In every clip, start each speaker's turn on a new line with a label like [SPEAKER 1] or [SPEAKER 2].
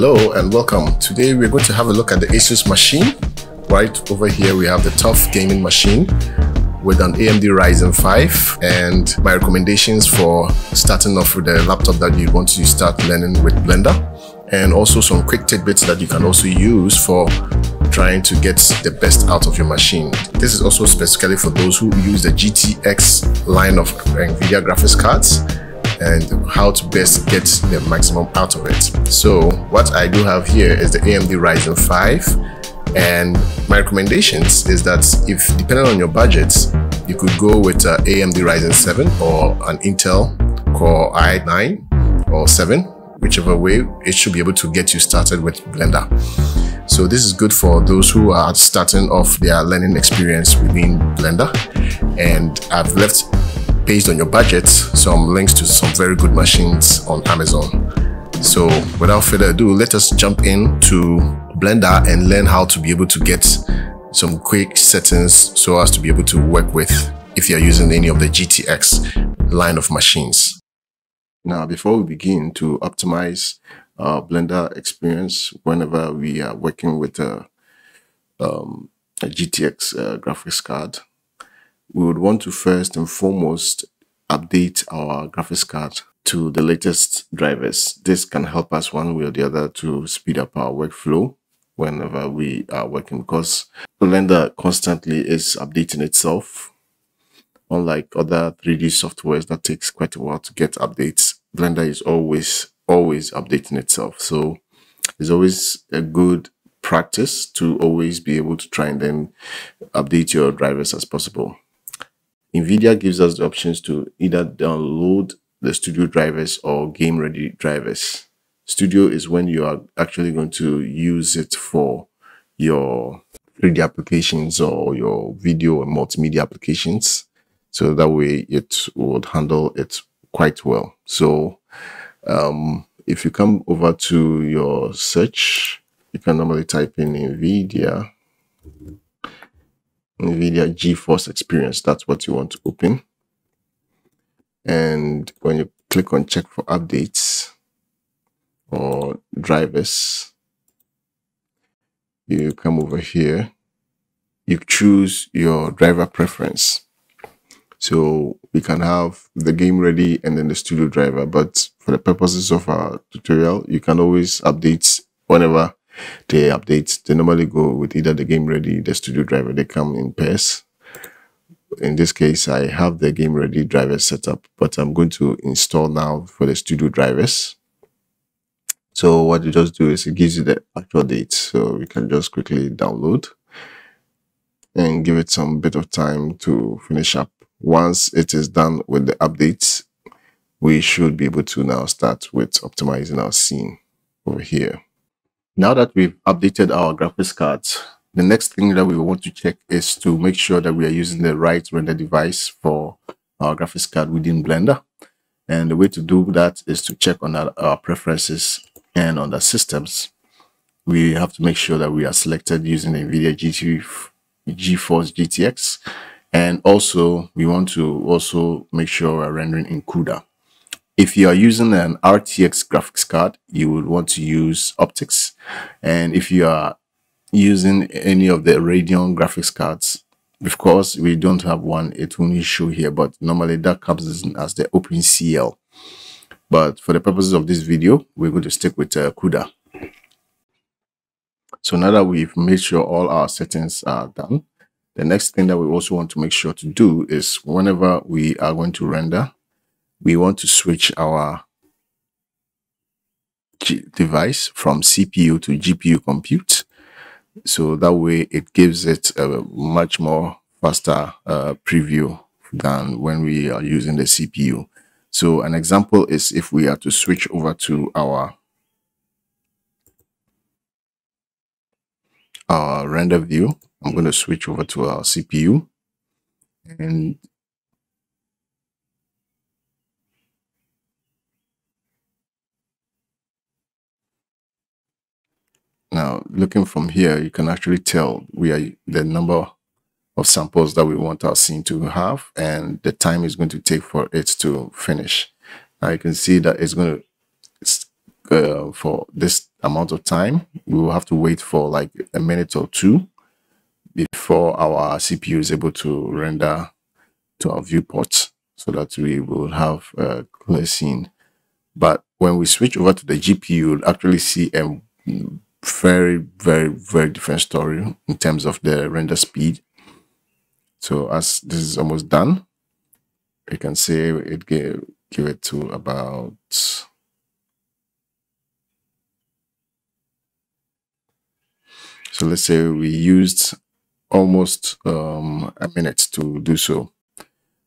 [SPEAKER 1] Hello and welcome. Today we're going to have a look at the Asus machine. Right over here we have the TUF gaming machine with an AMD Ryzen 5 and my recommendations for starting off with a laptop that you want to start learning with Blender and also some quick tidbits that you can also use for trying to get the best out of your machine. This is also specifically for those who use the GTX line of NVIDIA graphics cards and how to best get the maximum out of it. So what I do have here is the AMD Ryzen 5 and my recommendations is that if depending on your budget, you could go with uh, AMD Ryzen 7 or an Intel Core i9 or 7, whichever way, it should be able to get you started with Blender. So this is good for those who are starting off their learning experience within Blender. And I've left based on your budget, some links to some very good machines on Amazon. So without further ado, let us jump into Blender and learn how to be able to get some quick settings so as to be able to work with if you're using any of the GTX line of machines. Now, before we begin to optimize our Blender experience whenever we are working with a, um, a GTX uh, graphics card, we would want to first and foremost update our graphics card to the latest drivers. This can help us one way or the other to speed up our workflow whenever we are working because Blender constantly is updating itself. Unlike other 3D softwares that takes quite a while to get updates, Blender is always, always updating itself. So it's always a good practice to always be able to try and then update your drivers as possible. NVIDIA gives us the options to either download the studio drivers or game ready drivers. Studio is when you are actually going to use it for your 3D applications or your video and multimedia applications. So that way it would handle it quite well. So um, if you come over to your search, you can normally type in NVIDIA NVIDIA GeForce Experience. That's what you want to open. And when you click on check for updates or drivers, you come over here, you choose your driver preference. So we can have the game ready and then the studio driver, but for the purposes of our tutorial, you can always update whenever they update, they normally go with either the game ready, the studio driver, they come in pairs. In this case, I have the game ready driver set up, but I'm going to install now for the studio drivers. So what you just do is it gives you the actual date. So we can just quickly download and give it some bit of time to finish up. Once it is done with the updates, we should be able to now start with optimizing our scene over here. Now that we've updated our graphics cards, the next thing that we want to check is to make sure that we are using the right render device for our graphics card within Blender. And the way to do that is to check on our, our preferences and on the systems. We have to make sure that we are selected using NVIDIA GT, GeForce GTX. And also, we want to also make sure we're rendering in CUDA. If you are using an RTX graphics card, you would want to use OptiX. And if you are using any of the Radeon graphics cards, of course, we don't have one, it won't show here, but normally that comes as the OpenCL. But for the purposes of this video, we're going to stick with uh, CUDA. So now that we've made sure all our settings are done, the next thing that we also want to make sure to do is whenever we are going to render, we want to switch our G device from CPU to GPU compute. So that way it gives it a much more faster uh, preview than when we are using the CPU. So an example is if we are to switch over to our our render view, I'm going to switch over to our CPU and Now, looking from here, you can actually tell we are the number of samples that we want our scene to have and the time is going to take for it to finish. Now you can see that it's going to uh, for this amount of time. We will have to wait for like a minute or two before our CPU is able to render to our viewport so that we will have a clear scene. But when we switch over to the GPU, you'll actually see a very, very, very different story in terms of the render speed. So as this is almost done, you can say it give, give it to about so let's say we used almost um, a minute to do so.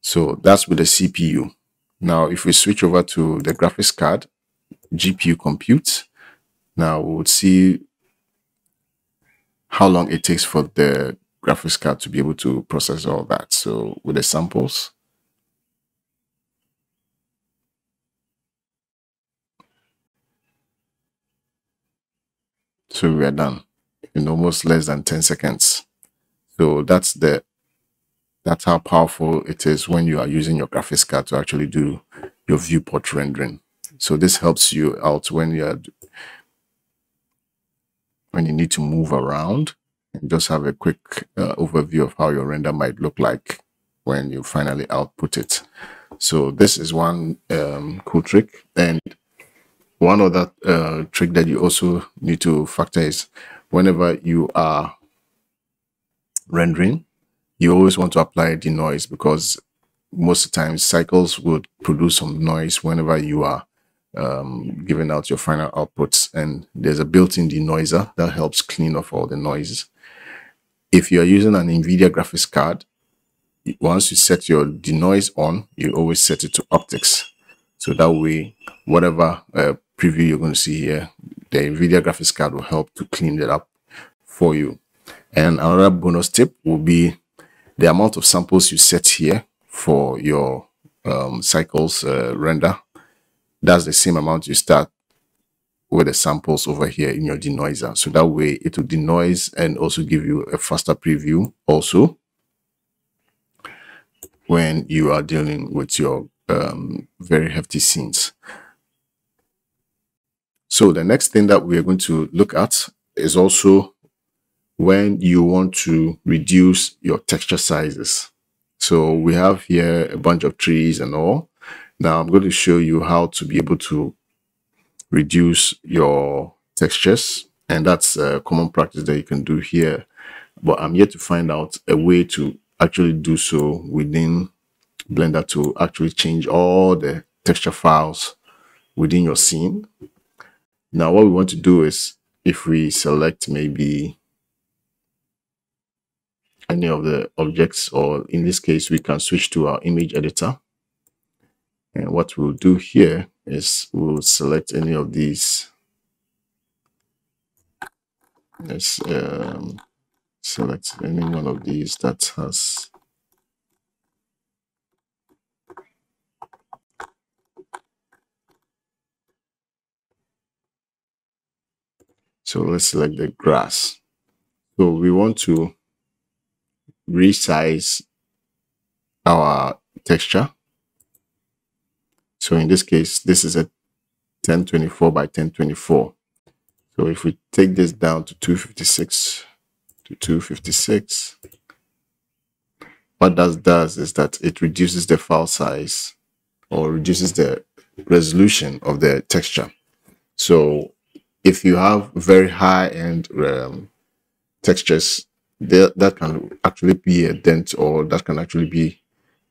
[SPEAKER 1] So that's with the CPU. Now, if we switch over to the graphics card, GPU compute, now we would see how long it takes for the graphics card to be able to process all that. So with the samples, so we are done in almost less than 10 seconds. So that's the that's how powerful it is when you are using your graphics card to actually do your viewport rendering. So this helps you out when you're when you need to move around and just have a quick uh, overview of how your render might look like when you finally output it. So this is one um, cool trick. And one other uh, trick that you also need to factor is whenever you are rendering, you always want to apply denoise because most of the times cycles would produce some noise whenever you are um, giving out your final outputs. And there's a built-in denoiser that helps clean off all the noises. If you're using an NVIDIA graphics card, once you set your denoise on, you always set it to OptiX. So that way, whatever uh, preview you're going to see here, the NVIDIA graphics card will help to clean it up for you. And another bonus tip will be the amount of samples you set here for your um, cycles uh, render. That's the same amount you start with the samples over here in your denoiser. So that way it will denoise and also give you a faster preview also when you are dealing with your um, very hefty scenes. So the next thing that we're going to look at is also when you want to reduce your texture sizes. So we have here a bunch of trees and all. Now I'm going to show you how to be able to reduce your textures. And that's a common practice that you can do here. But I'm yet to find out a way to actually do so within Blender to actually change all the texture files within your scene now what we want to do is if we select maybe any of the objects or in this case we can switch to our image editor and what we'll do here is we'll select any of these let's um, select any one of these that has So let's select the grass. So we want to resize our texture. So in this case, this is a 1024 by 1024. So if we take this down to 256 to 256, what that does is that it reduces the file size or reduces the resolution of the texture. So if you have very high end um, textures, that, that can actually be a dent or that can actually be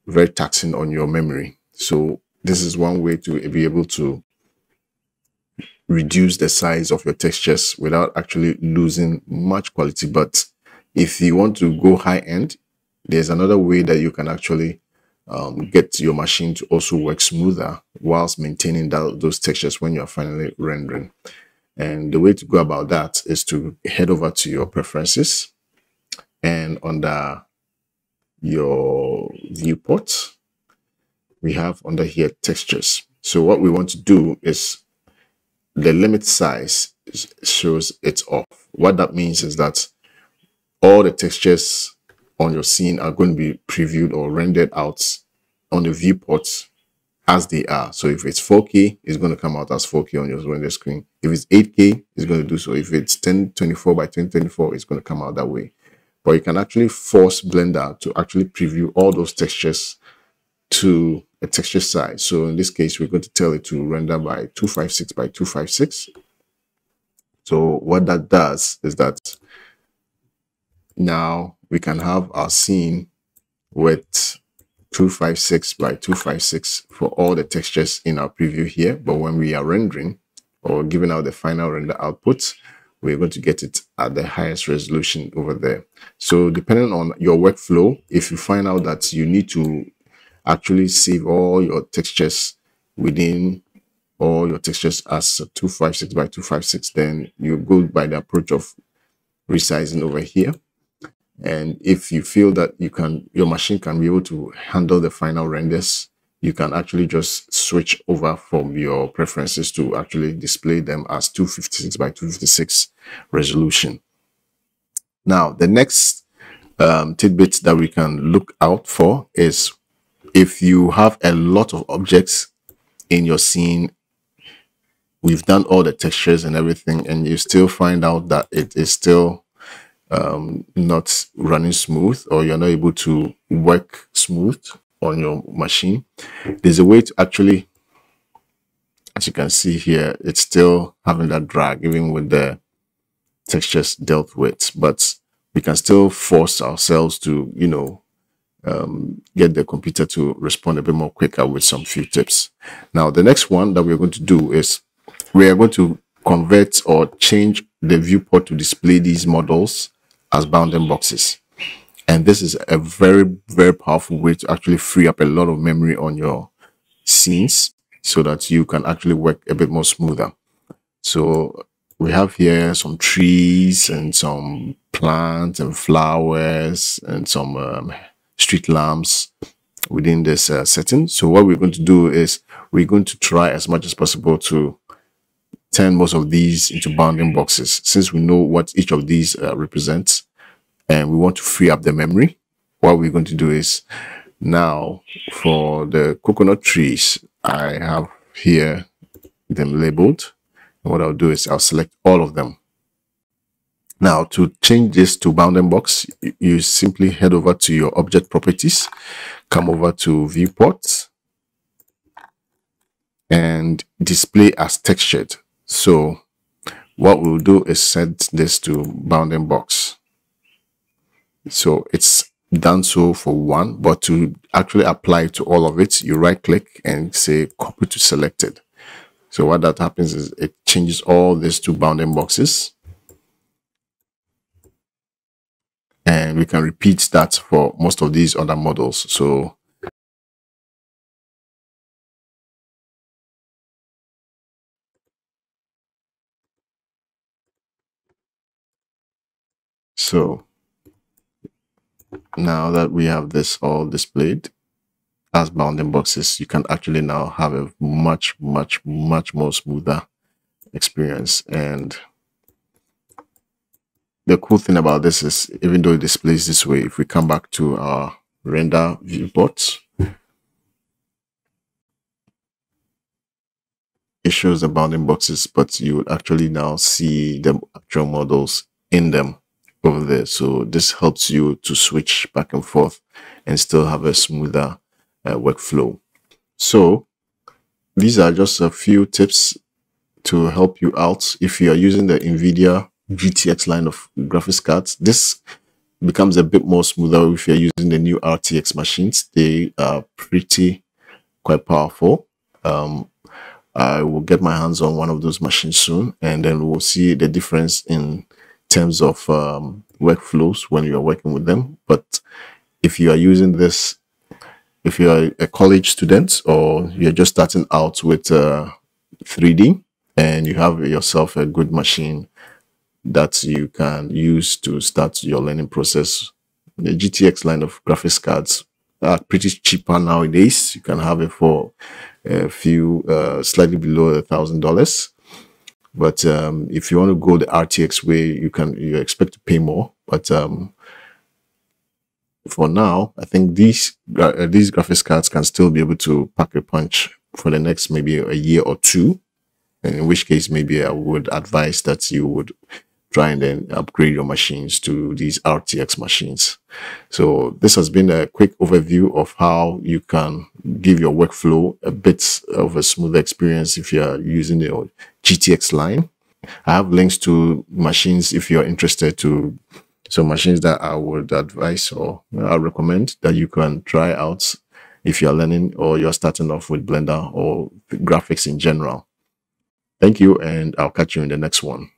[SPEAKER 1] very taxing on your memory. So this is one way to be able to reduce the size of your textures without actually losing much quality. But if you want to go high end, there's another way that you can actually um, get your machine to also work smoother whilst maintaining that, those textures when you're finally rendering. And the way to go about that is to head over to your preferences and under your viewport, we have under here textures. So what we want to do is the limit size shows it's off. What that means is that all the textures on your scene are going to be previewed or rendered out on the viewport as they are. So if it's 4K, it's going to come out as 4K on your render screen. If it's 8K, it's going to do so. If it's 1024 by 1024, it's going to come out that way. But you can actually force Blender to actually preview all those textures to a texture size. So in this case, we're going to tell it to render by 256 by 256. So what that does is that now we can have our scene with 256 by 256 for all the textures in our preview here. But when we are rendering or giving out the final render output, we're going to get it at the highest resolution over there. So depending on your workflow, if you find out that you need to actually save all your textures within all your textures as 256 by 256, then you go by the approach of resizing over here and if you feel that you can, your machine can be able to handle the final renders, you can actually just switch over from your preferences to actually display them as 256 by 256 resolution. Now, the next um, tidbit that we can look out for is if you have a lot of objects in your scene, we've done all the textures and everything, and you still find out that it is still um, not running smooth or you're not able to work smooth on your machine, there's a way to actually, as you can see here, it's still having that drag even with the textures dealt with, but we can still force ourselves to, you know, um, get the computer to respond a bit more quicker with some few tips. Now, the next one that we're going to do is we are going to convert or change the viewport to display these models as bounding boxes. And this is a very, very powerful way to actually free up a lot of memory on your scenes so that you can actually work a bit more smoother. So we have here some trees and some plants and flowers and some um, street lamps within this uh, setting. So what we're going to do is we're going to try as much as possible to turn most of these into bounding boxes since we know what each of these uh, represents and we want to free up the memory. What we're going to do is now for the coconut trees, I have here them labeled. And what I'll do is I'll select all of them. Now to change this to bounding box, you simply head over to your object properties, come over to viewport and display as textured. So what we'll do is set this to bounding box. So it's done so for one, but to actually apply to all of it, you right click and say copy to selected. So what that happens is it changes all these to bounding boxes. And we can repeat that for most of these other models. So So now that we have this all displayed as bounding boxes, you can actually now have a much, much, much more smoother experience. And the cool thing about this is even though it displays this way, if we come back to our render viewport, it shows the bounding boxes, but you would actually now see the actual models in them over there. So this helps you to switch back and forth and still have a smoother uh, workflow. So these are just a few tips to help you out. If you are using the NVIDIA GTX line of graphics cards, this becomes a bit more smoother if you're using the new RTX machines. They are pretty quite powerful. Um, I will get my hands on one of those machines soon, and then we'll see the difference in terms of um, workflows when you're working with them. But if you are using this, if you are a college student or you're just starting out with uh, 3D and you have yourself a good machine that you can use to start your learning process, the GTX line of graphics cards are pretty cheaper nowadays. You can have it for a few, uh, slightly below a thousand dollars but um, if you want to go the RTX way, you can you expect to pay more. But um, for now, I think these uh, these graphics cards can still be able to pack a punch for the next maybe a year or two. In which case, maybe I would advise that you would try and then upgrade your machines to these RTX machines. So this has been a quick overview of how you can give your workflow a bit of a smooth experience if you're using the GTX line. I have links to machines if you're interested to so machines that I would advise or I recommend that you can try out if you're learning or you're starting off with Blender or graphics in general. Thank you, and I'll catch you in the next one.